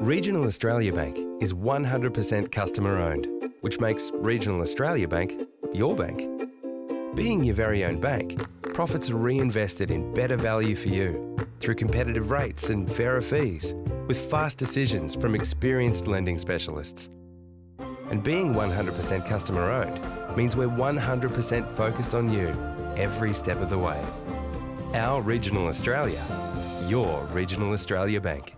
Regional Australia Bank is 100% customer owned, which makes Regional Australia Bank your bank. Being your very own bank, profits are reinvested in better value for you through competitive rates and fairer fees, with fast decisions from experienced lending specialists. And being 100% customer owned means we're 100% focused on you every step of the way. Our Regional Australia, your Regional Australia Bank.